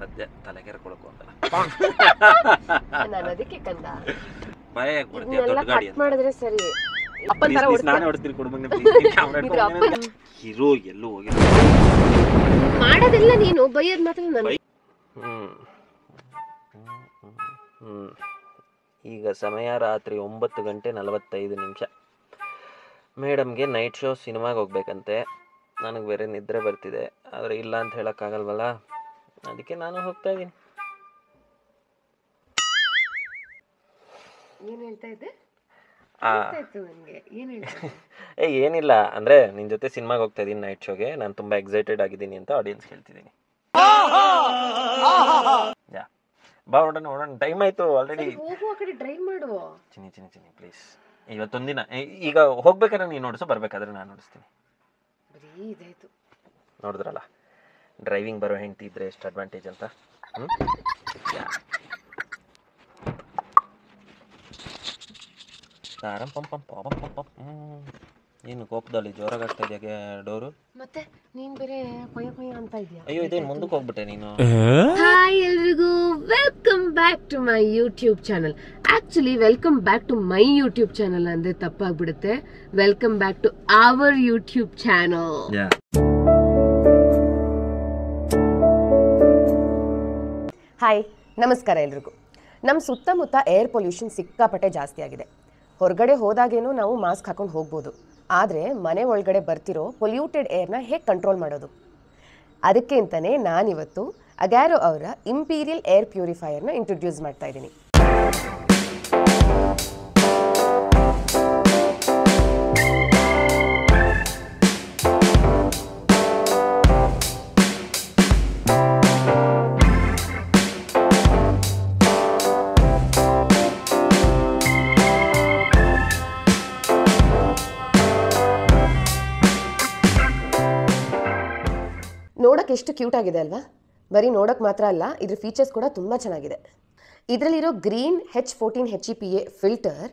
ಸದ್ಯ ತಲೆ ಕೆರ್ಕೊಳಕು ಅಂತಲ್ಲ. ನಾನು ಅದಕ್ಕೆ ಕಂದ. ಭಯ ಯಾಕೆ ಬರ್ತೀಯ ಇದನ್ನೆಲ್ಲ ದೊಡ್ಡ ಗಾಡಿ ಕಟ್ ಅಂತ. ಮಾಡಿದ್ರೆ ಸರಿ. ಅಪ್ಪನ ತರ Please, please, ನಾನೇ ಓಡಿಸ್ತೀಯ ಹೊಡಿಸ್ತೀನಿ ಕುಡುಂಬ ಹೀರೋ ಎಲ್ಲೂ ಹೋಗಿ ಮಾಡೋದಿಲ್ಲ ನೀನು ಬೈಯೋದ್ ಮಾತ್ರ ನಾನು. ಈಗ ಸಮಯ ರಾತ್ರಿ ಒಂಬತ್ತು ಗಂಟೆ ನಲವತ್ತೈದು ನಿಮಿಷ. ಮೇಡಮ್ಗೆ ನೈಟ್ ಶೋ ಸಿನಿಮಾಗೆ ಹೋಗ್ಬೇಕಂತೆ. ನನಗೆ ಬೇರೆ ನಿದ್ರೆ ಬರ್ತಿದೆ. ಆದರೆ ಇಲ್ಲ ಅಂತ ಹೇಳೋಕ್ಕಾಗಲ್ವಲ್ಲ? ಅದಕ್ಕೆ ನಾನು ಹೋಗ್ತಾ ಇದ್ದೀನಿ. ಏನು ಹೇಳ್ತಾ ಇದ್ದೆ? ಏ ಏನಿಲ್ಲ. ಅಂದರೆ ನಿನ್ನ ಜೊತೆ ಸಿನಿಮಾಗೆ ಹೋಗ್ತಾ ಇದ್ದೀನಿ ನೈಟ್ ಶೋಗೆ ನಾನು ತುಂಬ ಎಕ್ಸೈಟೆಡ್ ಆಗಿದ್ದೀನಿ ಅಂತ ಆಡಿಯನ್ಸ್ ಹೇಳ್ತಿದ್ದೀನಿ ಯಾ. ಬಾ ನೋಡೋಣ ನೋಡೋಣ. ಟೈಮ್ ಆಯಿತು already Chinni Chinni Chinni please ಇವತ್ತೊಂದಿನ ಈಗ ಹೋಗ್ಬೇಕಾದ್ರೆ ನೀನು ನೋಡಿಸು ಬರ್ಬೇಕಾದ್ರೆ ನಾನು ನೋಡಿಸ್ತೀನಿ. ನೋಡಿದ್ರಲ್ಲ? ಡ್ರೈವಿಂಗ್ ಬರೋ ಹೆಂಡತಿ ಇದ್ರೆ ಎಷ್ಟು ಅಡ್ವಾಂಟೇಜ್ ಅಂತ? ಹ್ಞೂ ಆರಾಮ್ pump pump pump pump pump ಏನು ಕೋಪದಲ್ಲಿ ಜೋರಾಗಿ ಆಗ್ತಾ ಇದೆಯಾ ಡೋರು? ಮತ್ತೆ ನೀನ್ ಬೇರೆ ಕೊಯ್ಯ ಕೊಯ್ಯ ಅಂತ ಇದೆಯಾ? ಅಯ್ಯೋ ಇದೇನು ಮುಂದಕ್ಕೆ ಹೋಗ್ಬಿಟ್ಟೆ ನೀನು? ಹಾಯ್ ಎಲ್ರಿಗೂ welcome back to my YouTube channel actually welcome back to my YouTube channel ಅಂದ್ರೆ ತಪ್ಪಾಗ್ಬಿಡುತ್ತೆ. Welcome back to our YouTube channel hi ನಮಸ್ಕಾರ ಎಲ್ರಿಗೂ. ನಮ್ಮ ಸುತ್ತಮುತ್ತ ಏರ್ ಪೊಲ್ಯೂಷನ್ ಸಿಕ್ಕಾಪಟ್ಟೆ ಜಾಸ್ತಿ ಆಗಿದೆ. ಹೊರಗಡೆ ಹೋದಾಗೇನೋ ನಾವು ಮಾಸ್ಕ್ ಹಾಕೊಂಡು ಹೋಗ್ಬೋದು. ಆದರೆ ಮನೆ ಒಳಗಡೆ ಬರ್ತಿರೋ ಪೊಲ್ಯೂಟೆಡ್ ಏರ್ನ ಹೇಗೆ ಕಂಟ್ರೋಲ್ ಮಾಡೋದು? ಅದಕ್ಕೆ ಅಂತಲೇ ನಾನಿವತ್ತು ಅಗ್ಯಾರೋ ಅವರ ಇಂಪೀರಿಯಲ್ ಏರ್ ಪ್ಯೂರಿಫೈಯರ್ನ ಇಂಟ್ರೊಡ್ಯೂಸ್ ಮಾಡ್ತಾ ಇದ್ದೀನಿ. ನೋಡೋಕೆ ಎಷ್ಟು ಕ್ಯೂಟ್ ಆಗಿದೆ ಅಲ್ವಾ? ಬರೀ ನೋಡೋಕೆ ಮಾತ್ರ ಅಲ್ಲ, ಇದ್ರ ಫೀಚರ್ಸ್ ಕೂಡ ತುಂಬ ಚೆನ್ನಾಗಿದೆ. ಇದರಲ್ಲಿರೋ green H fourteen H E P A filter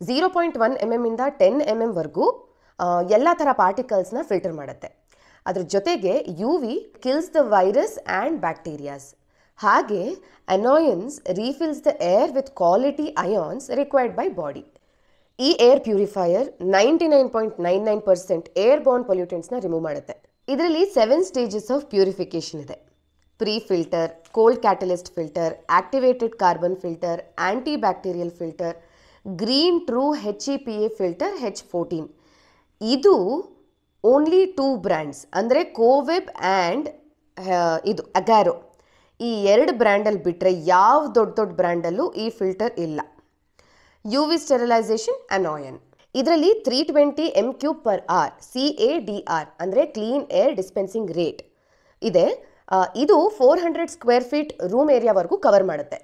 zero point one M ಎಮ್ಮಿಂದ ten M ಎಮ್ವರೆಗೂ ಎಲ್ಲ ಥರ ಪಾರ್ಟಿಕಲ್ಸ್ನ ಫಿಲ್ಟರ್ ಮಾಡುತ್ತೆ. ಅದ್ರ ಜೊತೆಗೆ U V kills the virus and bacterias ಹಾಗೆ anions refills the air with quality ions required by body ಈ air purifier ninety nine point nine nine percent airborne ಪೊಲ್ಯೂಟೆಂಟ್ಸ್ನ remove ಮಾಡುತ್ತೆ. ಇದರಲ್ಲಿ ಸೆವೆನ್ ಸ್ಟೇಜಸ್ ಆಫ್ ಪ್ಯೂರಿಫಿಕೇಶನ್ ಇದೆ. Pre filter cold catalyst filter activated carbon filter antibacterial filter green true H E P A filter H fourteen ಇದು only two brands ಅಂದರೆ ಕೋವೆಬ್ and ಇದು ಅಗ್ಯಾರೋ ಈ ಎರಡು ಬ್ರ್ಯಾಂಡಲ್ಲಿ ಬಿಟ್ಟರೆ ಯಾವ ದೊಡ್ಡ ದೊಡ್ಡ ಬ್ರ್ಯಾಂಡಲ್ಲೂ ಈ ಫಿಲ್ಟರ್ ಇಲ್ಲ. ಯು ವಿ ಸ್ಟೆರಿಲೈಸೇಷನ್ ಅನಾಯನ್ ಇದರಲ್ಲಿ three twenty M cube per hour C A D R ಅಂದರೆ ಕ್ಲೀನ್ ಏರ್ ಡಿಸ್ಪೆನ್ಸಿಂಗ್ ರೇಟ್ ಇದೆ. ಇದು four hundred square feet room ಏರಿಯಾವರೆಗೂ cover ಮಾಡುತ್ತೆ.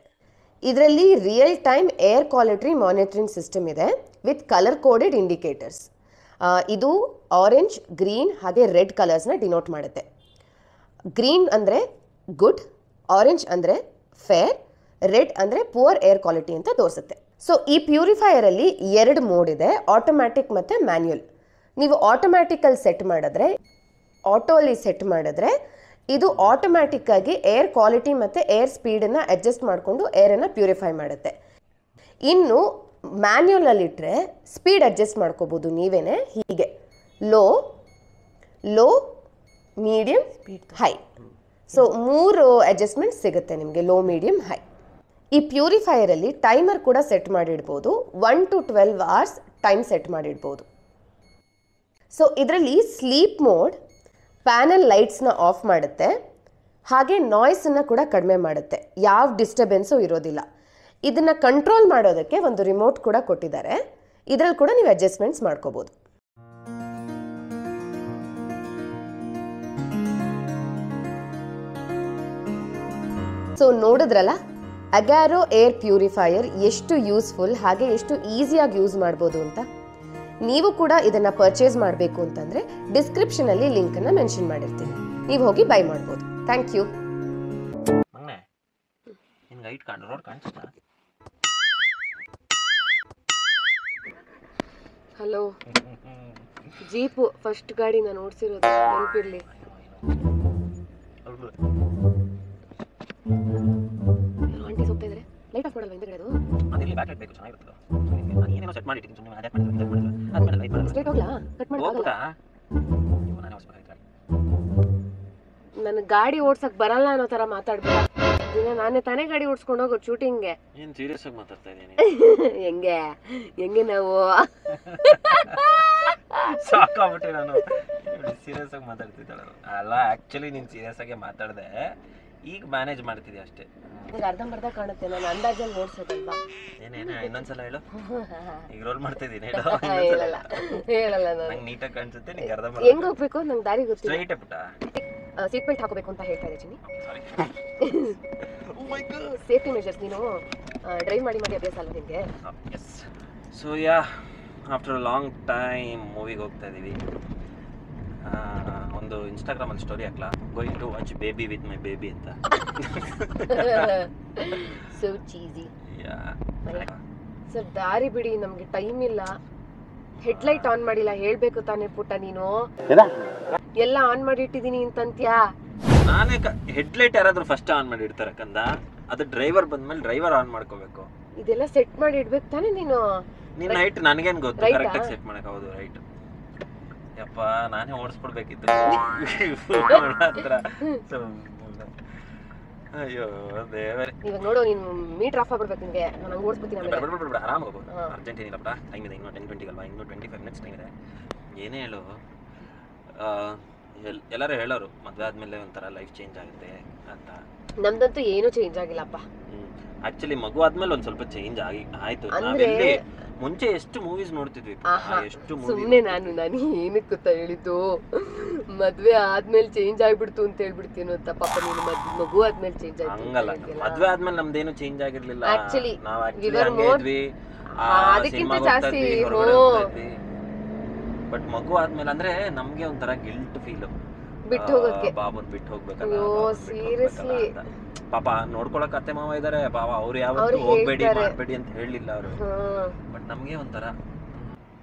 ಇದರಲ್ಲಿ real time air quality monitoring system ಇದೆ with colour coded indicators ಇದು orange green ಹಾಗೆ red ಕಲರ್ಸ್ನ denote ಮಾಡುತ್ತೆ. ಗ್ರೀನ್ ಅಂದರೆ ಗುಡ್ ಆರೆಂಜ್ ಅಂದರೆ ಫೇರ್ ರೆಡ್ ಅಂದರೆ ಪುವರ್ ಏರ್ ಕ್ವಾಲಿಟಿ ಅಂತ ತೋರಿಸುತ್ತೆ. ಸೊ ಈ ಪ್ಯೂರಿಫೈಯರಲ್ಲಿ ಎರಡು ಮೋಡ್ ಇದೆ ಆಟೋಮ್ಯಾಟಿಕ್ ಮತ್ತು ಮ್ಯಾನ್ಯುಯಲ್ ನೀವು ಆಟೋಮ್ಯಾಟಿಕಲ್ಲಿ ಸೆಟ್ ಮಾಡಿದ್ರೆ ಆಟೋಲಿ ಸೆಟ್ ಮಾಡಿದ್ರೆ ಇದು ಆಟೋಮ್ಯಾಟಿಕ್ ಆಗಿ ಏರ್ ಕ್ವಾಲಿಟಿ ಮತ್ತು ಏರ್ ಸ್ಪೀಡನ್ನು ಅಡ್ಜಸ್ಟ್ ಮಾಡಿಕೊಂಡು ಏರನ್ನು ಪ್ಯೂರಿಫೈ ಮಾಡುತ್ತೆ. ಇನ್ನು ಮ್ಯಾನ್ಯುಯಲಲ್ಲಿಟ್ಟರೆ ಸ್ಪೀಡ್ ಅಡ್ಜಸ್ಟ್ ಮಾಡ್ಕೋಬೋದು ನೀವೇನೆ ಹೀಗೆ. Low low medium high so ಮೂರು ಅಡ್ಜಸ್ಟ್ಮೆಂಟ್ ಸಿಗುತ್ತೆ ನಿಮಗೆ ಲೋ ಮೀಡಿಯಮ್ ಹೈ ಈ ಪ್ಯೂರಿಫೈಯರಲ್ಲಿ ಟೈಮರ್ ಕೂಡ set ಮಾಡಿಡ್ಬೋದು. One to twelve hours time set ಮಾಡಿಡ್ಬೋದು. So ಇದರಲ್ಲಿ ಸ್ಲೀಪ್ ಮೋಡ್ ಪ್ಯಾನಲ್ ಲೈಟ್ಸ್ನ ಆಫ್ ಮಾಡುತ್ತೆ. ಹಾಗೆ ನಾಯ್ಸನ್ನು ಕೂಡ ಕಡಿಮೆ ಮಾಡುತ್ತೆ. ಯಾವ ಡಿಸ್ಟರ್ಬೆನ್ಸು ಇರೋದಿಲ್ಲ. ಇದನ್ನು ಕಂಟ್ರೋಲ್ ಮಾಡೋದಕ್ಕೆ ಒಂದು ರಿಮೋಟ್ ಕೂಡ ಕೊಟ್ಟಿದ್ದಾರೆ. ಇದರಲ್ಲಿ ಕೂಡ ನೀವು ಅಡ್ಜಸ್ಟ್ಮೆಂಟ್ಸ್ ಮಾಡ್ಕೋಬೋದು. ಸೊ ನೋಡಿದ್ರಲ್ಲ? ಅಗ್ಯಾರೋ ಏರ್ ಪ್ಯೂರಿಫೈಯರ್ ಎಷ್ಟು ಯೂಸ್ಫುಲ್ ಹಾಗೆ ಎಷ್ಟು ಈಸಿಯಾಗಿ ಯೂಸ್ ಮಾಡ್ಬೋದು ಅಂತ ನೀವು ಕೂಡ ಇದನ್ನು ಪರ್ಚೇಸ್ ಮಾಡಬೇಕು ಅಂತಂದರೆ ಡಿಸ್ಕ್ರಿಪ್ಷನಲ್ಲಿ ಲಿಂಕನ್ನು ಲಿಂಕ್ ಅನ್ನ ಮೆನ್ಷನ್ ಮಾಡಿರ್ತೀನಿ. ನೀವು ಹೋಗಿ ಬೈ ಮಾಡ್ಬೋದು. Thank you. Hello. Jeep first ಗಾಡಿ ನಾನು ಓಡಿಸಿರೋದು ನೆನಪಿರ್ಲಿ ನಾನು ಏನೇನೋ ಸೆಟ್ ಮಾಡಿಟ್ಟಿದ್ದೀನಿ ಸುಮ್ಮನೆ ಅದೇ ಮಾಡಿದ್ರೆ ಆದ್ಮೇಲೆ ಲೈಟ್ ಮಾಡಿದ್ರೆ ಸ್ಟ್ರೈಟ್ ಹೋಗ್ಲಾ? ಕಟ್ ಮಾಡಿ ಹೋಗ್ಬಿಟ್ಟಾ ನಾನೇ ಹೊಸ್ಬೇಕಾಯ್ತು ನನಗೆ ಗಾಡಿ. ಓಡ್ಸಕ್ ಬರಲ್ಲ ಅನ್ನೋ ತರ ಮಾತಾಡ್ಬೇಡ. ದಿನ ನಾನೇ ತಾನೇ ಗಾಡಿ ಓಡ್ಸ್ಕೊಂಡು ಹೋಗೋದು ಶೂಟಿಂಗ್ಗೆ ಏನು ಸೀರಿಯಸ್ ಆಗಿ ಮಾತಾಡ್ತಾ ಇದ್ದೀನಿ ಹೆಂಗೆ? ಹೆಂಗೆ ನಾವು? ಸಾಕಾಗ್ಬಿಟ್ಟೆ ನಾನು. ಸೀರಿಯಸ್ ಆಗಿ ಮಾತಾಡ್ತಿದ್ದಾಳೆ. ಅಲ್ಲ ಆಕ್ಚುಲಿ ನೀನು ಸೀರಿಯಸ್ ಆಗಿ ಮಾತಾಡಿದೆ. ಈಗ ಮ್ಯಾನೇಜ್ ಮಾಡ್ತಿದ್ದೆ ಅಷ್ಟೇ? ಈಗ ಅರ್ಧಂಬರ್ಧ ಕಾಣುತ್ತೆ ನಾನು ಅಂದಾಜಲ್ಲಿ ಓಡಿಸೋದಲ್ವಾ? ಏನೇನು ಇನ್ನೊಂದ್ಸಲ ಹೇಳು. ಈಗ ರೋಲ್ ಮಾಡ್ತಾ ಇದ್ದೀನಿ ಹೇಳು. ಹೇಳಲ್ಲ ಹೇಳಲ್ಲ ನಾನು. ನಂಗೆ ನೀಟಾಗಿ ಕಾಣಿಸುತ್ತೆ ನಿಂಗೆ ಅರ್ಧ ಹೆಂಗ್ ಹೋಗ್ಬೇಕು? ನಂಗೆ ದಾರಿ ಗೊತ್ತಿಲ್ಲ. ಸ್ಟ್ರೈಟ್ ಪುಟ್ಟ? ಸೀಟ್ ಬೆಲ್ಟ್ ಹಾಕೋಬೇಕು ಅಂತ ಹೇಳ್ತಾ ಇದ್ದೆ ಚಿನ್ನಿ. ಸಾರಿ ಸೇಫ್ಟಿ ಮೆಷರ್ಸ್ ನೀನು ಡ್ರೈವ್ ಮಾಡಿ ಮಾಡಿ ಅಭ್ಯಾಸ ಅಲ್ಲ ನಿಮಗೆ yes so yeah after long time ಮೂವಿಗೆ ಹೋಗ್ತಾ ಇದ್ದೀವಿ ಒಂದು ಇನ್ಸ್ಟಾಗ್ರಾಮಲ್ಲಿ story ಹಾಕ್ಲಾ? Going to watch baby with my baby ಅಂತ. ಸೋ ಚೀಸಿ ಯಾ ಸರ್ ದಾರಿ ಬಿಡಿ ನಮ್ಗೆ ಟೈಮ್ ಇಲ್ಲ. ಹೆಡ್ಲೈಟ್ ಆನ್ ಮಾಡಿಲ್ಲ ಹೇಳ್ಬೇಕು ತಾನೇ ಪುಟ್ಟ ನೀನು. ಎಲ್ಲ ಆನ್ ಮಾಡಿ ಇಟ್ಟಿದೀನಿ ಅಂತಂತ್ಯಾ? ನಾನೇ ಹೆಡ್ಲೈಟ್ ಯಾರಾದ್ರೂ ಫಸ್ಟ್ ಆನ್ ಮಾಡಿ ಇಡ್ತಾರೆ ಕಂದ? ಅದು ಡ್ರೈವರ್ ಬಂದ್ಮೇಲೆ ಡ್ರೈವರ್ ಆನ್ ಮಾಡ್ಕೋಬೇಕು. ಇದೆಲ್ಲ ಸೆಟ್ ಮಾಡಿ ಇಡ್ಬೇಕು ತಾನೇ ನೀನು. ನಿನ್ನ ಹೈಟ್ ನನಗೇನು ಗೊತ್ತು? ಕರೆಕ್ಟಾಗಿ ಸೆಟ್ ಮಾಡಕ್ ಹೌದು ರೈಟ್ ಯಪ್ಪ ನಾನೇ ಓಡಿಸ್ಬಿಡ್ಬೇಕಿತ್ತು. ಹತ್ರ ಅಯ್ಯೋ ದೇವರೇ. ಇವಾಗ ನೋಡು ನೀನು ಮೀಟರ್ ಆಫ್ ಆಗ್ಬಿಡ್ಬೇಕು ನಿಮಗೆ ನಾನು ಹಂಗೆ ಓಡಿಸ್ಬಿಡ್ತೀನಿ ಬೇಡ, ಆಮೇಲೆ. ಬೇಡ, ಬೇಡ, ಬೇಡ, ಆರಾಮ್ ಹೋಗ್ಬೋದು ಹಾ. ಅರ್ಜೆಂಟ್ ಏನಿಲ್ಲ ಬಿಡ ಟೈಮ್ ಇದೆ ಇನ್ನೂ ಟೆನ್ ಟ್ವೆಂಟಿ ಅಲ್ವಾ? ಇನ್ನೂ ಟ್ವೆಂಟಿ ಫೈವ್ ಮಿನಿಟ್ಸ್ ಟೈಮ್ ಇದೆ. ಏನೇ ಹೇಳು. ಎಲ್ಲರೂ ಹೇಳೋರು ಮದುವೆ ಆದಮೇಲೆ ಒಂಥರ ಲೈಫ್ ಚೇಂಜ್ ಆಗುತ್ತೆ ಅಂತ. ನಮ್ದಂತೂ ಏನೂ ಚೇಂಜ್ ಆಗಿಲ್ಲಪ್ಪ. ಆಕ್ಚುಲಿ ಮಗು ಆದ್ಮೇಲೆ ಒಂದು ಸ್ವಲ್ಪ ಚೇಂಜ್ ಆಗಿ ಆಯ್ತು. ನಾವೆಲ್ಲಿ ಮುಂಚೆ ಎಷ್ಟು ಮೂವೀಸ್ ನೋಡ್ತಿದ್ವಿ. ಆಹಾ, ಎಷ್ಟು ಸುಮ್ನೆ ನಾನು ನಾನು ಏನಕ್ಕೆ ಗೊತ್ತಾ ಹೇಳಿದ್ದು? ಮದ್ವೆ ಆದ್ಮೇಲೆ ಚೇಂಜ್ ಆಗ್ಬಿಡ್ತು ಅಂತ ಹೇಳ್ಬಿಡ್ತೀನೋ ಅಂತ ಪಾಪ ನೀನು ಮದ್ ಮಗು ಆದ್ಮೇಲೆ ಚೇಂಜ್ ಆಯ್ತು ಹಂಗಲ್ಲ. ಹೇಳ್ತೀಯಲ್ಲ. ಮದ್ವೆ ಆದ್ಮೇಲೆ ನಮ್ದೇನು ಚೇಂಜ್ ಆಗಿರ್ಲಿಲ್ಲ. Actually, ನಾವ್ we ಆಕ್ಚುಲಿ were ಹಂಗೆ more- ಇದ್ವಿ. ಆ, ಅದಕ್ಕಿಂತ ಜಾಸ್ತಿ, ಬಟ್ ಮಗು ಆದ್ಮೇಲೆ ಅಂದ್ರೆ ನಮ್ಗೆ ಒಂಥರ ಗಿಲ್ಟ್ ಫೀಲ್ ಬಿಟ್ಟು ಹೋಗೋಕೆ. ಬಾಬುನ್ ಬಿಟ್ಟು ಹೋಗ್ಬೇಕಲ್ಲ ಅಯ್ಯೋ ಸೀರಿಯಸ್ಲಿ. ಪಾಪ ನೋಡ್ಕೊಳಕ್ ಅತ್ತೆ ಮಾವ ಇದಾರೆ. ಪಾಪ ಅವ್ರು ಯಾವತ್ತೂ ಹೋಗ್ಬೇಡಿ ಮಾಡ್ಬೇಡಿ ಅಂತ ಹೇಳಿಲ್ಲ ಅವರು. ಬಟ್ ನಮಗೆ ಒಂಥರ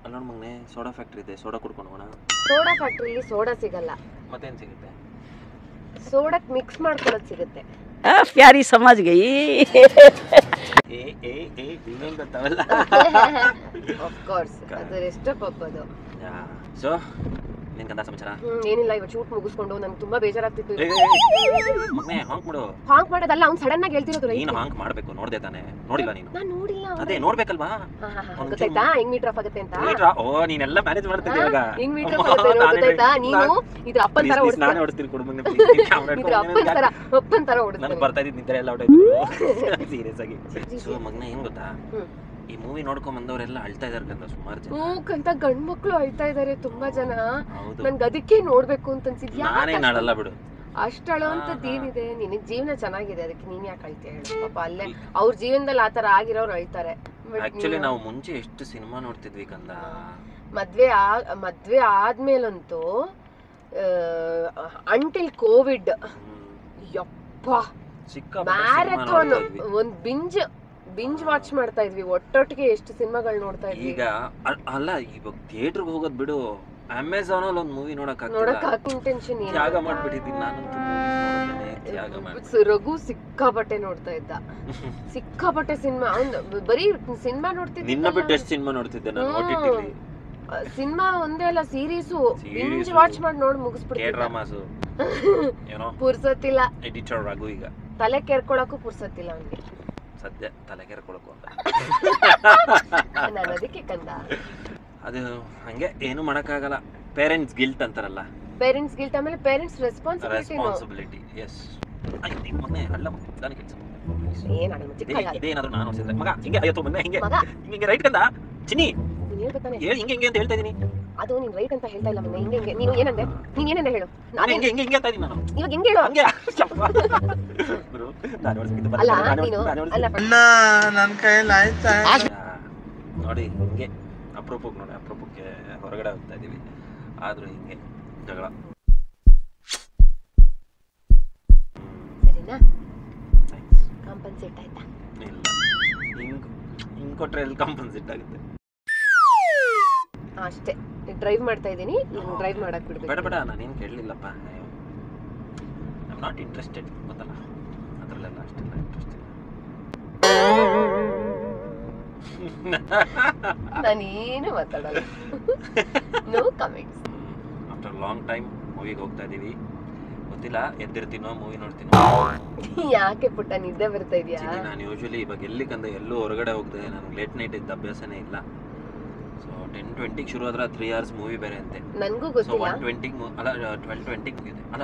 ಅಲ್ಲೋಣ ಮಗ್ನೆ ಸೋಡಾ ಫ್ಯಾಕ್ಟ್ರಿ ಇದೆ. ಸೋಡಾ ಕುಡ್ಕೊಂಡು ಹೋಗೋಣ. ಸೋಡಾ ಫ್ಯಾಕ್ಟ್ರಿಲಿ ಸೋಡಾ ಸಿಗಲ್ಲ. ಮತ್ತೇನ್ ಸಿಗುತ್ತೆ? ಸೋಡಕ್ ಮಿಕ್ಸ್ ಮಾಡ್ಕೊಳ್ಳೋದು ಸಿಗುತ್ತೆ. ಪ್ಯಾರಿ ಸಮಾಜ್ ಗೈ ಏ ಏ ಏ ಗೊತ್ತಾವಲ್ಲ ಆಫ್ ಕೋರ್ಸ್ ಸೊ ನಿನ್ ಕಂದ ಸಮಾಚಾರ? ಹ್ಮ್ ಏನಿಲ್ಲ ಇವತ್ತು ಶೂಟ್ ಮುಗಿಸ್ಕೊಂಡು ನಂಗೆ ತುಂಬಾ ಬೇಜಾರಾಗ್ತಿತ್ತು ಮಗ್ನೆ ಹಾಂಕ್ ಮಾಡು. ಹಾಂಕ್ ಮಾಡೋದಲ್ಲ ಅವ್ನು ಸಡನ್ ಆಗಿ ಹೇಳ್ತಿರೋದು ನೀನು ಹಾಂಕ್ ಮಾಡ್ಬೇಕು ನೋಡ್ದೆ ತಾನೆ. ನೋಡಿಲ್ಲ ನೀನು. ನಾನು ನೋಡಿಲ್ಲ ಅವ್ನ. ಅದೇ ನೋಡ್ಬೇಕಲ್ವಾ? ಹಾ, ಹಾ, ಗೊತ್ತಾಯ್ತಾ? ಹೆಂಗ್ ಮೀಟರ್ ಆಫ್ ಆಗುತ್ತೆ ಅಂತ? ಮೀಟ್ರಾ? ಓ ನೀನೆಲ್ಲ ಮ್ಯಾನೇಜ್ ಮಾಡ್ತಿದ್ದೆ ಇವಾಗ. ಹೆಂಗ್ ಮೀಟರ್ ಅಮ್ಮ, ಆಫ್ ಆಗುತ್ತೆ ನಾನೇ- ಗೊತ್ತಾಯ್ತಾ? ನೀನು ಇದ್ರ ಅಪ್ಪನ್ ತರ Please, ನಾನೇ ಹೊಡಿಸ್ತೀನಿ ಕೊಡು ಮಗ್ನೆ. please. ಇದ್ರ ಅಪ್ಪನ್ ತರ ಅಪ್ಪನ್ ತರ ನನಗೆ ಓಡಿಸ್ತಾನೆ ಬರ್ತಾ ಇದ್ದಿದ್ದು ನಿದ್ರೆ ಎಲ್ಲ ಹೊಟ್ಟೆ ಸೀರಿಯಸ್ ಆಗಿ. ಸೊ ಮಗ್ನ ಏನ್ ಗೊತ್ತಾ? ಹ್ಮ್. ಈ ಮೂವಿ ನೋಡ್ಕೊಂಡ್ ಬಂದವರೆಲ್ಲ ಅಳ್ತಾ ಇದಾರೆ ಕಂದ ಸುಮಾರು ಜನ. ಮೂಕಂತ ಗಂಡ್ ಮಕ್ಳು ಅಳ್ತಾ ಇದಾರೆ ತುಂಬಾ ಜನ. ಹೌದು. ನನ್ಗೆ ಅದಕ್ಕೆ ನೋಡ್ಬೇಕು ಅಂತ ಅನ್ಸಿದ್ ನಾನೇ ನಾಳಲ್ಲ ಬಿಡು. ಅಷ್ಟು ಹಾ. ಏನಿದೆ ನಿನಗ್ ಜೀವನ ಚೆನ್ನಾಗಿದೆ ಅದಕ್ಕೆ ನೀನ್ ಯಾಕೆ ಅಳ್ತೀಯ ಹೇಳು. ಪಾಪ ಅಲ್ಲೇ ಅವ್ರ ಜೀವನದಲ್ಲಿ ಆತರ ಆಗಿರೋರು ಅಳ್ತಾರೆ. But ಆಕ್ಚುಲಿ ನಾವು ಮುಂಚೆ ಎಷ್ಟು ಸಿನಿಮಾ ನೋಡ್ತಿದ್ವಿ ಕಂದ ಮದ್ವೆ ಆ ಮದ್ವೆ ಆದ್ಮೇಲಂತೂ ಅಂಟಿಲ್ ಕೋವಿಡ್ ಯಪ್ಪ. ಸಿಕ್ಕಾಪಟ್ಟೆ ಮ್ಯಾರಥಾನ್ ಸಿನಿಮಾ ನೋಡ್ತಾ ಇದ್ವಿ. ಒಂದ್ ಬಿಂಜ್ ಬಿಂಜ್ ವಾಚ್ ಮಾಡ್ತಾ ಇದ್ವಿ. ಒಟ್ಟೊಟ್ಟಿಗೆ ಎಷ್ಟು ಸಿನಿಮಾಗಳು ನೋಡ್ತಾ ಇದ್ವಿ. ಈಗ ಅ- ಅಲ್ಲ ಇವಾಗ ಥಿಯೇಟರ್ಗೆ ಹೋಗೋದ್ ಬಿಡು. ಅಮೆಝಾನ್ ಅಲ್ಲಿ ಒಂದು ಮೂವಿ ನೋಡಕ್ ನೋಡಕ್ ಇಂಟೆನ್ಷನ್ ತ್ಯಾಗ ಮಾಡ್ಬಿಟ್ಟಿದ್ದೀನಿ ನಾನಂತೂ movies ನೋಡೋದನ್ನೇ ತ್ಯಾಗ ಮಾಡಿ ರಘು ಸಿಕ್ಕಾಪಟ್ಟೆ ನೋಡ್ತಾ ಇದ್ದ. ಸಿಕ್ಕಾಪಟ್ಟೆ ಸಿನಿಮಾ ಅವ್ನ್ ಬರೀ ಸಿನಿಮಾ ನೋಡ್ತಿದ್ದೆ ನಿನ್ನ ಬಿಟ್ಟು ಎಷ್ಟು ಸಿನಿಮಾ ನೋಡ್ತಿದ್ದೆ ನಾನು ಓ ಟಿ ಸಿನಿಮಾ ಒಂದೇ ಅಲ್ಲ ಸೀರೀಸು. Binge Series. ವಾಚ್ ಮಾಡಿ ನೋಡಿ ಕೆ ಮುಗಿಸ್ಬಿಡ್ತಿದ್ದ. ಡ್ರಾಮಾಸು ಏನೋ? ಪುರ್ಸತ್ತಿಲ್ಲ. ಎಡಿಟರ್ ರಘು ಈಗ. ತಲೆ ಕೆರ್ಕೊಳಕ್ಕೂ ಪುರ್ಸತ್ತಿಲ್ಲ ಅವ್ನಿಗೆ. ಸದ್ಯ ತಲೆ ಕೆರ್ಕೊಳಕು ಅಂತ. ನಾನು ಅದಕ್ಕೆ ಕಂದ. ಅದು ಹಂಗೆ ಏನು ಮಾಡಕ್ಕಾಗಲ್ಲ. ಪೇರೆಂಟ್ಸ್ ಗಿಲ್ಟ್ ಅಂತಾರಲ್ಲ. ಪೇರೆಂಟ್ಸ್ ಗಿಲ್ಟ್ ಆಮೇಲೆ ಪೇರೆಂಟ್ಸ್ ರೆಸ್ಪಾನ್ಸಿಬಿಲಿಟಿ ರೆಸ್ಪಾನ್ಸಿಬಿಲಿಟಿ ಎಸ್ ಮೊನ್ನೆ ಅಲ್ಲ ನಾನು ಕೆಲಸ ಇದೇನಾದ್ರೂ ನಾನು ಅನ್ಸಿದ್ರೆ ಮಗ ಹಿಂಗೆ ಅಯ್ಯೋ ಮೊನ್ನೆ ಹಿಂಗೆ. ಹಿಂಗೆ ಹಿಂಗೆ ರೈಟ್ ಕಂದ? ಚಿನ್ನಿ. ಹೇಳಿ ಹಿಂಗೆ ಹಿಂಗೆ ಅಂತ ಹೇಳ್ತಾ ಇದೀನಿ. ಅದು ನೀನ್ ರೈಟ್ ಅಂತ ಹೇಳ್ತಾ ಇಲ್ಲ ಮೊನ್ನೆ ಹಿಂಗೆ ಹಿಂಗೆ. ನೀನು ಏನಂದೆ? ನೀನ್ ಏನಂದೆ ಹೇಳು? ನಾನು ಹಿಂಗೆ ಹಿಂಗೆ ಹಿಂಗೆ ಅಂತ ಇದೀನಿ ನಾನು. ಇವಾಗ ಹೆಂಗ್ ಹೇಳು. ಹಂಗೆ. ಗುರು, ನಾನು ಅಲ್ಲ ನಾನು ನೀನು ಹೊಡ್ಸ್ಬಿಟ್ಟು, ನಾನು ಅಲ್ಲ ಹೊಡ್ಸ್ಬಿಟ್ಟು. ಆ, ನೋಡಿ ಹಿಂಗೆ. ಅಪ್ರೂಪಕ್ಕೆ ನೋಡಿ ಅಪ್ರೂಪಕ್ಕೆ ಹೊರಗಡೆ ಹೋಗ್ತಾ ಇದೀವಿ. ಆದ್ರೂ ಹಿಂಗೆ ಜಗಳ. ಸರಿನಾ? ಥ್ಯಾಂಕ್ಸ್ ಕಾಂಪನ್ಸೇಟ್ ಆಯ್ತಾ? ಇಲ್ಲ. ಹಿಂಗ್ ಹಿಂಗ್ ಕೊಟ್ರೆ ಎಲ್ಲಿ ಕಂಪನ್ಸೇಟ್ ಆಗುತ್ತೆ? ಅಷ್ಟೇ. ಡ್ರೈವ್ ಮಾಡ್ತಾ ಇದ್ದೀನಿ. ನಾನು ಡ್ರೈವ್ ಮಾಡಕ್ ಬೇಡ ಬಿಡ್ಬೇಕು ಬೇಡ ಏನು ಕೇಳಲಿಲ್ಲಪ್ಪ. ಐ ನಾಟ್ ಇಂಟ್ರೆಸ್ಟೆಡ್ ಗೊತ್ತಲ್ಲ? ಅದರಲ್ಲೆಲ್ಲ ಅಷ್ಟೆಲ್ಲ ಇಂಟ್ರೆಸ್ಟ್ ಇಲ್ಲ. ನಾನೇನು ಮಾತಾಡಲ್ಲ. No comments after long time ಮೂವಿಗೆ ಹೋಗ್ತಾ ಇದ್ದೀವಿ ಗೊತ್ತಿಲ್ಲ ಎದ್ದಿರ್ತೀನೋ ಮೂವಿ ನೋಡ್ತೀನೋ. ಯಾಕೆ ಪುಟ್ಟ ನಿದ್ದೆ ಬರ್ತಾ ಇದೆಯಾ? ನಾನು ಯೂಶುವಲಿ ಇವಾಗ ಎಲ್ಲಿ ಕಂದ ಎಲ್ಲೂ ಹೊರಗಡೆ ಹೋಗ್ತದೆ ನನಗೆ ಲೇಟ್ ನೈಟ್ ಇದ್ದ ಅಭ್ಯಾಸನೇ ಇಲ್ಲ. ಸೊ ಟೆನ್ ಟ್ವೆಂಟಿಗೆ ಶುರು ಆದ್ರೆ ತ್ರೀ ಅವರ್ಸ್ ಮೂವಿ ಬೇರೆ ಅಂತೆ. ನನಗೂ ಸೊ ಗೊತ್ತಿಲ್ಲ. ಒನ್ ಟ್ವೆಂಟಿಗೆ ಅಲ್ಲ ಟ್ವೆಲ್ ಟ್ವೆಂಟಿಗೆ ಮುಗಿದೆ ಅಲ್ಲ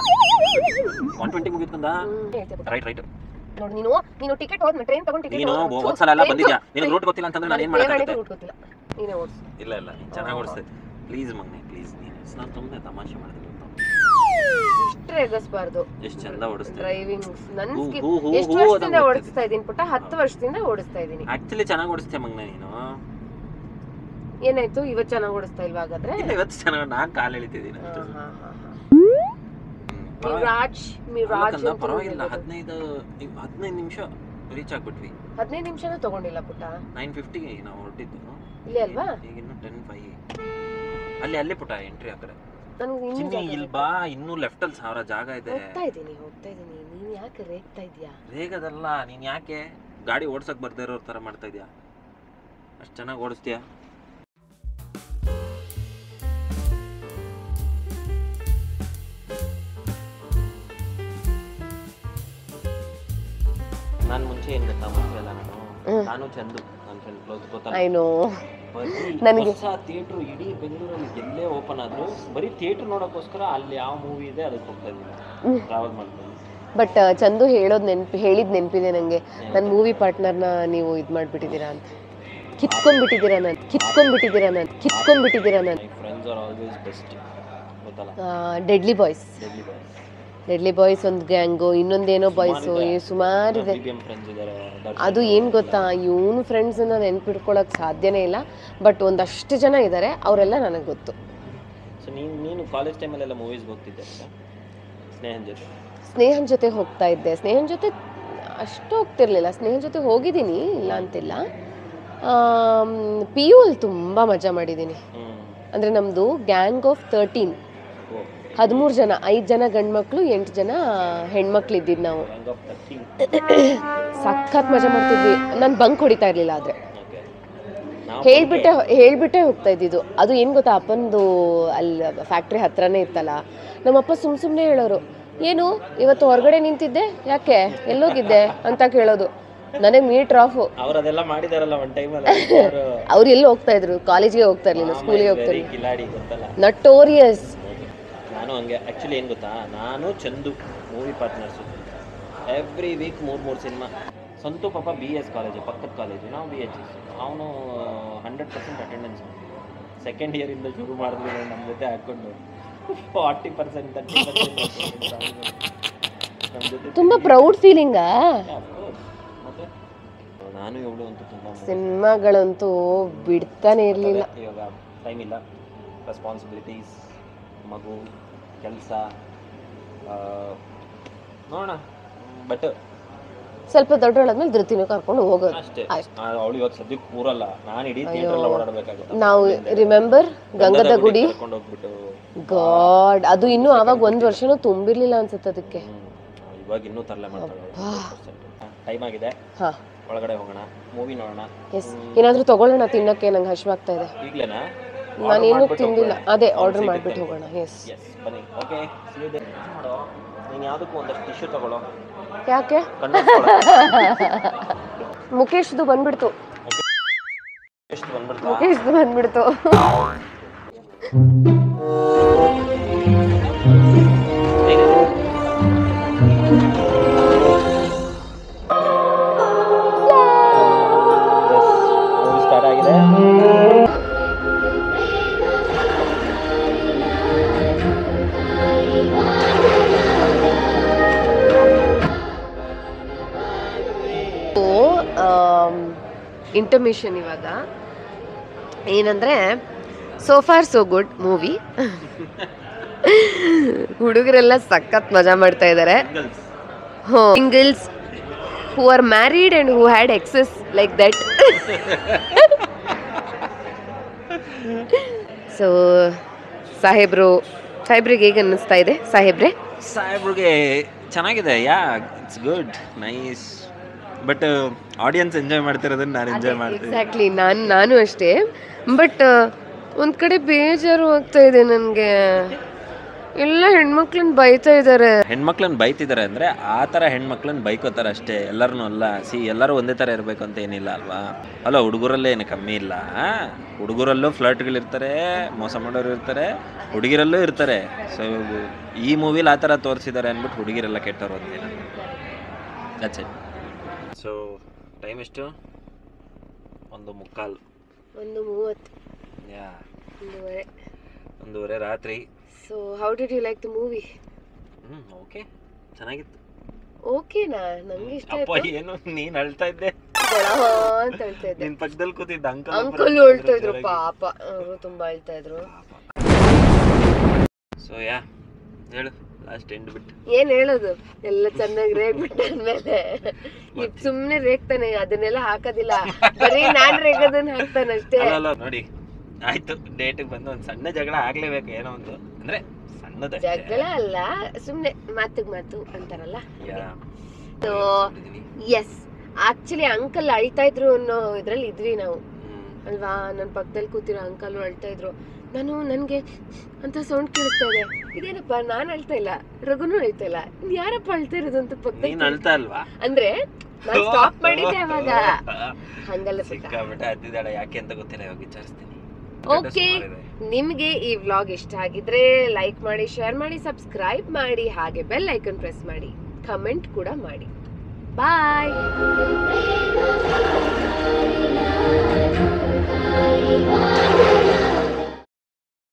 one twenty hmm, right right ನೋಡು ನೀನು ನೀನು ಟಿಕೆಟ್ ಹೋದ್ ಟ್ರೈನ್ ತಗೊಂಡು ಟಿಕೆಟ್ ನೀನು ಹೋದ್ ಸಲ ಎಲ್ಲ ಬಂದಿದ್ಯಾ? ನಿನಗೆ ರೂಟ್ ಗೊತ್ತಿಲ್ಲ ಅಂತಂದ್ರೆ ನಾನು ಏನು ಮಾಡೋಕ್ಕಾಗುತ್ತೆ ರೂಟ್ ಗೊತ್ತಿಲ್ಲ. ನೀನೇ ಓಡಿಸು. ಇಲ್ಲ ಇಲ್ಲ ನೀನ್ ಚೆನ್ನಾಗಿ ಓಡಿಸ್ತೇ ಪ್ಲೀಸ್ ಮಗ್ನೆ ಪ್ಲೀಸ್ ನೀನು. ನಾನು ತುಂಬ ತಮಾಷೆ ಮಾಡ್ತೀನಿ ಇಷ್ಟೇ ಎಗಸ್ಬಾರ್ದು ಎಷ್ಟು ಚಂದ ಓಡಿಸ್ತೇನೆ ಡ್ರೈವಿಂಗ್ ನನ್ ಹೂ, ಸ್ಕಿಪ್ ಹೂ, ಹೂ, ಎಷ್ಟು ಹೂ ವರ್ಷದಿಂದ ಓಡಿಸ್ತಾ ಇದೀನಿ ಪುಟ್ಟ? ಹತ್ತು ವರ್ಷದಿಂದ ಓಡಿಸ್ತಾ ಇದ್ದೀನಿ. ಆಕ್ಚುಲಿ ಚೆನ್ನಾಗಿ ಓಡಿಸ್ತೇ ಮಗ್ನೆ ನೀನು? ಏನಾಯ್ತು? ಇವತ್ತು ಚೆನ್ನಾಗಿ ಓಡಿಸ್ತಾ ಇಲ್ವಾ ಹಾಗಾದ್ರೆ? ಇಲ್ಲ ಇವತ್ತು ಚೆನ್ನಾಗಿ ನಾನು ಕಾಲು ಎಳಿತಿದ್ದೀನಿ ಅಷ್ಟೇ. ಹ್ಮ್, ಪರವಾಗಿಲ್ಲ. ಮಿರಾಜ್ ಮಿರಾಜ್ ಪರವಾಗಿಲ್ಲ. ಹದಿನೈದು ಹದಿನೈದು ನಿಮಿಷ ರೀಚ್ ಆಗ್ಬಿಟ್ವಿ. ಹದಿನೈದು ನಿಮಿಷನೂ ತಗೊಂಡಿಲ್ಲ ಪುಟ್ಟ? ನೈನ್ ಫಿಫ್ಟಿಗೆ ನಾವು ಹೊರಟಿದ್ದು. ಇಲ್ಲೇ ಅಲ್ವಾ? ಈಗ ಇನ್ನು ಟೆನ್ ಫೈವ್ ಅಲ್ಲಿ ಅಲ್ಲೇ ಪುಟ ಎಂಟ್ರಿ ಆ ಕಡೆ. ನನಗೆ ಇನ್ನೂ ಚಿನ್ನಿ ಜಾಗ ಇಲ್ಲಿ ಬಾ ಇನ್ನೂ ಲೆಫ್ಟ್ ಅಲ್ಲಿ ಸಾವಿರ ಜಾಗ ಇದೆ. ಹೋಗ್ತಾ ಇದೀನಿ ಹೋಗ್ತಾ ಇದೀನಿ ನೀನ್ ಯಾಕೆ ರೇಗ್ತಾ ಇದೀಯಾ ರೇಗದಲ್ಲ ನೀನ್ ಯಾಕೆ ಗಾಡಿ ಓಡ್ಸಕ್ ಬರ್ದೇ ಇರೋ ತರ ಮಾಡ್ತಾ ಇದೀಯಾ ಅಷ್ಟು ಚೆನ್ನಾಗಿ ಓಡಿಸ್ತೀಯಾ? ಮುಂಚೆ ಏನ್ ಗೊತ್ತಾ ನಾನು. ನಾನು ಚಂದು. ನನ್ನ ಫ್ರೆಂಡ್ ಕ್ಲೋಸ್ ಗೊತ್ತಲ್ಲ. ಐ ನೋ ನನಗೆ- ಥಿಯೇಟ್ರು ಇಡೀ ಬೆಂಗಳೂರಲ್ಲಿ ಎಲ್ಲೇ ಓಪನ್ ಆದ್ರು ಬರೀ ಥಿಯೇಟ್ರ್ ನೋಡೋಕ್ಕೋಸ್ಕರ ಅಲ್ಲಿ ಯಾವ ಮೂವಿ ಇದೆ ಅದಕ್ಕೆ ಹೋಗ್ತಾ ಇದ್ದೀನಿ. ಟ್ರಾವೆಲ್ ಮಾಡ್ತೀನಿ. ಬಟ್ ಚಂದು ಹೇಳೋದು ನೆನ್ಪು ಹೇಳಿದ ನೆನಪಿದೆ ನನಗೆ ನನ್ನ ಮೂವಿ ಪಾರ್ಟ್ನರ್ನ ನೀವು ಇದು ಮಾಡಿಬಿಟ್ಟಿದ್ದೀರಾ ಅಂತ. ಕಿತ್ಕೊಂಡ್ಬಿಟ್ಟಿದ್ದೀರಾ ನಾನು. ಕಿತ್ಕೊಂಡ್ಬಿಟ್ಟಿದ್ದೀರಾ ನಾನು. ಕಿತ್ಕೊಂಡ್ಬಿಟ್ಟಿದ್ದೀರಾ ನಾನು. ಡೆಡ್ಲಿ ಬಾಯ್ಸ್ ಡೆಡ್ಲಿ ಬಾಯ್ಸ್ ಒಂದು ಗ್ಯಾಂಗು ಇನ್ನೊಂದೇನೋ ಬಾಯ್ಸು ಸುಮಾರು ಇದೆ. ಅದು ಏನು ಗೊತ್ತಾ? ಇವನು ಫ್ರೆಂಡ್ಸನ್ನ ನೆನ್ಪಿಟ್ಕೊಳಕ್ ಸಾಧ್ಯನೇ ಇಲ್ಲ ಬಟ್ ಒಂದಷ್ಟು ಜನ ಇದ್ದಾರೆ ಅವರೆಲ್ಲ ನನಗೆ ಗೊತ್ತು. ಸೊ ನೀನು ನೀನು ಕಾಲೇಜ್ ಟೈಮಲ್ಲೆಲ್ಲ ಮೂವೀಸ್ಗೆ ಹೋಗ್ತಿದ್ದೆ ಸ್ನೇಹನ್ ಜೊತೆ. ಸ್ನೇಹನ್ ಜೊತೆ ಹೋಗ್ತಾ ಇದ್ದೆ. ಸ್ನೇಹನ್ ಜೊತೆ ಅಷ್ಟು ಹೋಗ್ತಿರ್ಲಿಲ್ಲ. ಸ್ನೇಹನ್ ಜೊತೆ ಹೋಗಿದ್ದೀನಿ ಇಲ್ಲ ಅಂತಿಲ್ಲ. ಪಿ ಯು ಅಲ್ಲಿ ತುಂಬ ಮಜಾ ಮಾಡಿದ್ದೀನಿ. ಅಂದರೆ ನಮ್ಮದು ಗ್ಯಾಂಗ್ ಆಫ್ ತರ್ಟೀನ್ ಓ. ಹದಿಮೂರು ಜನ ಐದು ಜನ ಗಂಡ್ಮಕ್ಳು ಎಂಟು ಜನ ಹೆಣ್ಮಕ್ಳು ಇದ್ದಿದ್ದು ನಾವು. ಸಖತ್ ಮಜಾ ಮಾಡ್ತಿದ್ವಿ. ನಾನು ಬಂಕ್ ಹೊಡಿತಾ ಇರಲಿಲ್ಲ ಆದರೆ. ಹೇಳ್ಬಿಟ್ಟೆ ಹೇಳ್ಬಿಟ್ಟೆ ಹೋಗ್ತಾ ಇದ್ದಿದ್ದು. ಅದು ಏನು ಗೊತ್ತಾ ಅಪ್ಪಂದು ಅಲ್ಲಿ ಫ್ಯಾಕ್ಟ್ರಿ ಹತ್ರನೇ ಇತ್ತಲ್ಲ. ನಮ್ಮಪ್ಪ ಸುಮ್ ಸುಮ್ಮನೆ ಹೇಳೋರು ಏನು ಇವತ್ತು ಹೊರಗಡೆ ನಿಂತಿದ್ದೆ? ಯಾಕೆ? ಎಲ್ಲೋಗಿದ್ದೆ? ಅಂತ ಕೇಳೋದು. ನನಗೆ ಮೀಟರ್ ಆಫ್. ಅವ್ರು ಅದೆಲ್ಲ ಮಾಡಿದಾರಲ್ಲ ಒನ್ ಟೈಮ್ ಅವರು ಎಲ್ಲಿ ಹೋಗ್ತಾ ಇದ್ರು? ಕಾಲೇಜಿಗೆ ಹೋಗ್ತಾ ಇರಲಿಲ್ಲ ಸ್ಕೂಲಿಗೆ ಹೋಗ್ತಾ ಇರಲಿಲ್ಲ. ನಟೋರಿಯಸ್ ನಾನು ಹಂಗೆ ಆ್ಯಕ್ಚುಲಿ ಏನು ಗೊತ್ತಾ? ನಾನು Chandu movie partners every week ಮೂರು ಮೂರು ಸಿನಿಮಾ ಸಂತು ಪಾಪ ಬಿ ಎಸ್ ಕಾಲೇಜು ಪಕ್ಕದ ಕಾಲೇಜು ನಾವು ಬಿ ಎಚ್ ಎಸ್ ಅವನು ಹಂಡ್ರೆಡ್ ಪರ್ಸೆಂಟ್ ಅಟೆಂಡೆನ್ಸ್ ಸೆಕೆಂಡ್ ಇಯರಿಂದ ಶುರು ಮಾಡಿದ್ರು ನಮ್ಮ ಜೊತೆ ಹಾಕ್ಕೊಂಡು ಫಾರ್ಟಿ ಪರ್ಸೆಂಟ್ ತರ್ಟಿ ಪರ್ಸೆಂಟ್ ತುಂಬ ಪ್ರೌಡ್ ಫೀಲಿಂಗಾ ಮತ್ತೆ? ನಾನು ಇವಳು ಅಂತೂ ತುಂಬ ಸಿನಿಮಾಗಳಂತೂ ಬಿಡ್ತಾನೆ ಇರಲಿಲ್ಲ. ಇವಾಗ ಟೈಮ್ ಇಲ್ಲ. ರೆಸ್ಪಾನ್ಸಿಬಿಲಿಟೀಸ್ ಮಗು. ಕೆಲಸ ನೋಡೋಣ ಬಟ್ ಸ್ವಲ್ಪ ದೊಡ್ಡವಳಾದ್ಮೇಲೆ ಧೃತಿನೂ ಕರ್ಕೊಂಡು ಹೋಗೋದು. ಅಷ್ಟೇ. ಅವಳು ಇವತ್ತು ಸದ್ಯಕ್ಕೆ ಕೂರಲ್ಲ ನಾನು ಇಡೀ ಥಿಯೇಟರ್ ಎಲ್ಲ ಓಡಾಡಬೇಕಾಗುತ್ತೆ. ನಾವು ರಿಮೆಂಬರ್ ಗಂಗದ ಗುಡಿ. ಕರ್ಕೊಂಡು ಹೋಗ್ಬಿಟ್ಟು. ಗಾಡ್ ಅದು ಇನ್ನೂ ಆವಾಗ ಒಂದು ವರ್ಷನೂ ತುಂಬಿರ್ಲಿಲ್ಲ ಅನ್ಸುತ್ತೆ ಅದಕ್ಕೆ. ಇವಾಗ ಇನ್ನೂ ತರಲೆ ಮಾಡ್ತಾಳೆ ಟೈಮ್ ಆಗಿದೆ. ಹಾ. ಒಳಗಡೆ ಹೋಗೋಣ. ಮೂವಿ ನೋಡೋಣ. ಎಸ್ ಏನಾದರೂ ತಗೊಳ್ಳೋಣ ತಿನ್ನಕ್ಕೆ ನಂಗೆ ಹಶ್ವಾಗ್ತಾ ಇದೆ. ಈಗಲೇನಾ? ನಾನೇನು ತಿಂದಿಲ್ಲ. ಅದೇ ಆರ್ಡರ್ ಮಾಡ್ಬಿಟ್ಟು ಹೋಗೋಣ. ಎಸ್ ಬನ್ನಿ. ಓಕೆ ನೀನು ಯಾವುದಕ್ಕೂ ಒಂದಷ್ಟು ಟಿಶ್ಯೂ ತಗೊಳ್ಳೋ. ಯಾಕೆ? ಮುಖೇಶ್ದು ಬಂದ್ಬಿಡ್ತಾ. ಮುಖೇಶ್ದು ಬಂದ್ಬಿಡ್ತು. ಇಂಟರ್ಮಿಷನ್ ಇವಾಗ. ಏನಂದ್ರೆ so far so good movie ಹುಡುಗರೆಲ್ಲ ಸಖತ್ ಮಜಾ ಮಾಡ್ತಾ ಇದ್ದಾರೆ ಹೋ singles who are married and who had excess like that so ಸಾಹೇಬ್ರು ಸಾಹೇಬ್ರಿಗೆ ಹೇಗೆ ಅನ್ನಿಸ್ತಾ ಇದೆ? ಸಾಹೇಬ್ರೆ? ಸಾಹೇಬ್ರಿಗೆ ಚೆನ್ನಾಗಿದೆ. Yeah it's good nice but audience enjoy ಮಾಡ್ತಿರೋದನ್ನ ನಾನು ಎಂಜಾಯ್ ಮಾಡ್ತೀನಿ. ಎಕ್ಸಾಕ್ಟ್ಲಿ ನಾನು ನಾನು ಅಷ್ಟೇ. ಬಟ್ ಒಂದು ಕಡೆ ಬೇಜಾರು ಆಗ್ತಾ ಇದೆ ನನಗೆ. ಎಲ್ಲ ಹೆಣ್ಮಕ್ಳನ್ನ ಬೈತಾ ಇದ್ದಾರೆ ಹೆಣ್ಮಕ್ಳನ್ನ ಬೈತಿದ್ದಾರೆ ಅಂದರೆ ಆ ಥರ ಹೆಣ್ಮಕ್ಳನ್ನ ಬೈಕೋತಾರೆ ಅಷ್ಟೇ. ಎಲ್ಲರನ್ನೂ ಅಲ್ಲ. ಸಿ ಎಲ್ಲರೂ ಒಂದೇ ಥರ ಇರಬೇಕು ಅಂತ ಏನಿಲ್ಲ ಅಲ್ವಾ? ಅಲ್ಲ ಹುಡುಗರಲ್ಲೇ ಏನು ಕಮ್ಮಿ ಇಲ್ಲ ಹುಡುಗರಲ್ಲೂ ಫ್ಲರ್ಟ್ಗಳಿರ್ತಾರೆ ಮೋಸ ಮಾಡೋರು ಇರ್ತಾರೆ ಹುಡುಗಿರಲ್ಲೂ ಇರ್ತಾರೆ. ಸೊ ಈ ಮೂವಿಲಿ ಆ ಥರ ತೋರಿಸಿದ್ದಾರೆ ಅಂದ್ಬಿಟ್ಟು ಹುಡುಗಿರೆಲ್ಲ ಕೆಟ್ಟವ್ರು ಅಂತ ದಟ್ಸ್ ಇಟ್ ಸೊ ಟೈಮ್ ಎಷ್ಟು? ಒಂದು ಮುಕ್ಕಾಲು. ಒಂದು ಮೂವತ್ತು. ಯಾ. ಒಂದೂವರೆ. ಒಂದೂವರೆ ರಾತ್ರಿ. So how did you like the movie ಹ್ಞೂ ಓಕೆ ಚೆನ್ನಾಗಿತ್ತು. ಓಕೆನಾ ನಂಗೆ ಇಷ್ಟ ಅಪ್ಪ ಏನು ನೀನು ಅಳ್ತಾ ಇದ್ದೆ? ಅಂತ ಹೇಳ್ತಾ ಇದ್ದೆ. ನಿನ್ನ ಪಕ್ಕದಲ್ಲಿ ಕೂತಿದ್ದ ಅಂಕಲ್ ಅಂಕಲ್ ಹೇಳ್ತಾ ಇದ್ರು ಪಾಪ. ಅವರು ತುಂಬ ಹೇಳ್ತಾ ಇದ್ರು. ಸೊ ಯಾ ಹೇಳು. ಲಾಸ್ಟ್ ಎಂಡ್ ಬಿಟ್ಟು. ಏನ್ ಹೇಳೋದು? ಎಲ್ಲ ಚೆನ್ನಾಗಿ ರೇಗ್ ಬಿಟ್ಟಾದ್ಮೇಲೆ ಇದ್ ಸುಮ್ನೆ ರೇಗ್ತಾನೆ ಅದನ್ನೆಲ್ಲ ಹಾಕೋದಿಲ್ಲ. ಬರೀ ನಾನ್ ರೇಗೋದನ್ನ ಹಾಕ್ತಾನೆ ಅಷ್ಟೇ. ಅಲ್ಲ ನೋಡಿ. ಆಯ್ತು ಡೇಟಿಗೆ ಬಂದು ಒಂದು ಸಣ್ಣ ಜಗಳ ಆಗ್ಲೇಬೇಕು ಏನೋ ಒಂದು. ಅಂದ್ರೆ ಸಣ್ಣದ ಜಗಳ ಅಲ್ಲ ಸುಮ್ನೆ ಮಾತಿಗ್ ಮಾತು ಅಂತಾರಲ್ಲ? ಸೊ ಎಸ್ ಆಕ್ಚುಲಿ ಅಂಕಲ್ ಅಳ್ತಾ ಇದ್ರು ಅನ್ನೋ ಇದ್ರಲ್ಲಿ ಇದ್ವಿ ನಾವು. ಅಲ್ವಾ? ನನ್ನ ಪಕ್ಕದಲ್ಲಿ ಕೂತಿರೋ ಅಂಕಲ್ ಅಳ್ತಾ ಇದ್ರು. ನಾನು ನನ್ಗೆ ಅಂತ ಸೌಂಡ್ ಕೇಳಿಸ್ತಾ ಇದೆ. ಇದೇನಪ್ಪ ನಾನ್ ಅಳ್ತಾ ಇಲ್ಲ ರಘುನು ಅಳ್ತಾ ಇಲ್ಲ. ಯಾರಪ್ಪ ಅಳ್ತಾ ಇರೋದು ಅಂತ ಪಕ್ಕದಲ್ಲಿ ಅಳ್ತಾ ಅಲ್ವಾ ಅಂದ್ರೆ ನಾನು ಸ್ಟಾಪ್ ಮಾಡಿದ್ದೆ ಅವಾಗ. ಹಂಗಲ್ಲ ಸಿಕ್ಕಾಬಿಟ್ಟೆ ಹತ್ತಿದಾಳ ಯಾಕೆ ಅಂತ ಗೊತ್ತಿಲ್ಲ ಇವಾಗ ವಿಚಾರಿಸ್ತೀನಿ. ಓಕೆ ನಿಮಗೆ ಈ ವ್ಲಾಗ್ ಇಷ್ಟ ಆಗಿದ್ರೆ ಲೈಕ್ ಮಾಡಿ ಶೇರ್ ಮಾಡಿ ಸಬ್ಸ್ಕ್ರೈಬ್ ಮಾಡಿ ಹಾಗೆ ಬೆಲ್ ಐಕನ್ ಪ್ರೆಸ್ ಮಾಡಿ. ಕಮೆಂಟ್ ಕೂಡ ಮಾಡಿ. ಬಾಯ್ 可以化成